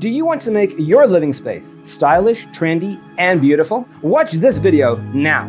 Do you want to make your living space stylish, trendy, and beautiful? Watch this video now.